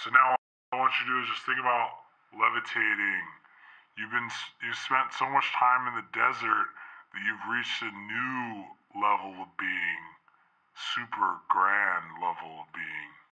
So now all I want you to do is just think about levitating. You've been you spent so much time in the desert that you've reached a new level of being, super grand level of being.